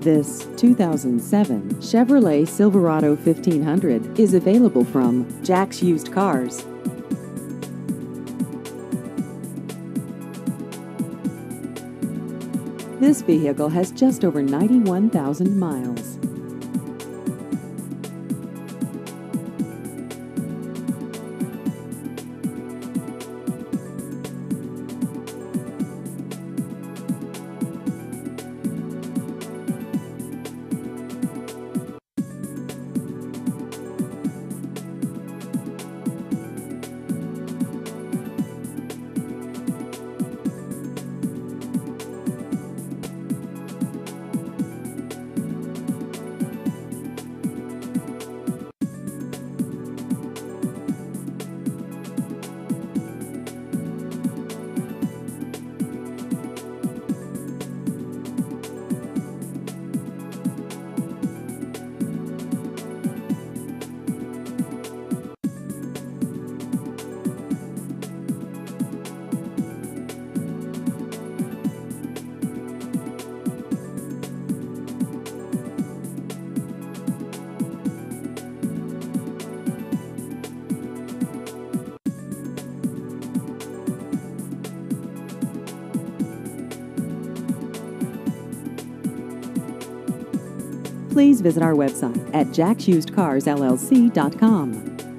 This 2007 Chevrolet Silverado 1500 is available from Jack's Used Cars. This vehicle has just over 91,000 miles. Please visit our website at jacksusedcarsllc.com.